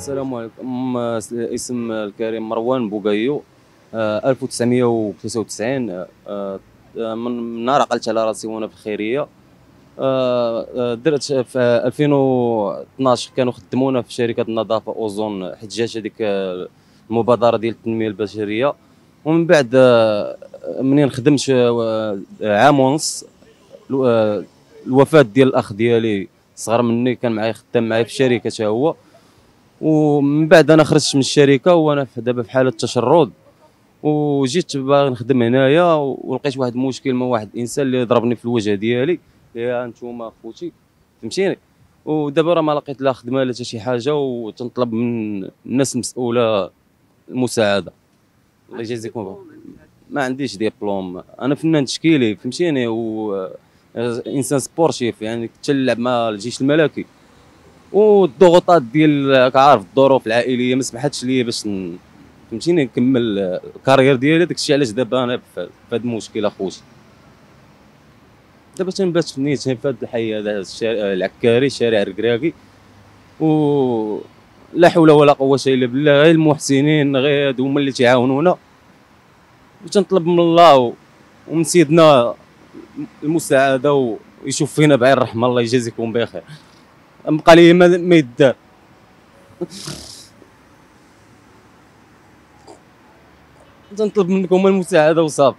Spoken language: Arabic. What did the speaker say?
السلام عليكم. اسم الكريم مروان بوغايو 1993 آه، آه، آه، من نهار عقلت على راسي وأنا في الخيرية. درت في 2012 كانوا خدمونا في شركة النظافه أوزون حيت جات هذيك المبادرة ديال التنمية البشرية. ومن بعد منين خدمت آه، عام ونص. آه، الوفاة ديال الأخ ديالي صغر مني كان معايا خدام معايا في الشركة حتى هو. ومن بعد أنا خرجت من الشركة وأنا دابا في حالة تشرد. وجيت باغي نخدم هنايا ولقيت واحد المشكل مع واحد الانسان اللي ضربني في الوجه ديالي. يا انتوما خوتي. فهمتيني؟ ودابا راه ما لقيت لا خدمة لا شي حاجة وتنطلب من الناس المسؤولة المساعدة. الله يجازيكم. ما عنديش ديبلوم. أنا فنان تشكيلي فهمتيني؟ و آه، إنسان sportif يعني كنت نلعب مع الجيش الملكي. والضغوطات ديال كعارف الظروف العائلية ما سمحتش لي باش ن- فهمتيني؟ نكمل آه، ال carrière ديالي. داكشي علاش دابا أنا في هذا المشكل اخوتي دابا تنبات في نيتي في هذا الحي هذا الشارع العكاري شارع الركراكي و لا حول ولا قوة إلا بالله غير المحسنين غير هادو هما اللي تيعاونونا. وتنطلب من الله ومن سيدنا المساعدة ويشوف فينا بعين الرحمة الله يجازيكم بخير. بقى لي ما يدار. تنطلب منكم المساعدة وصافي.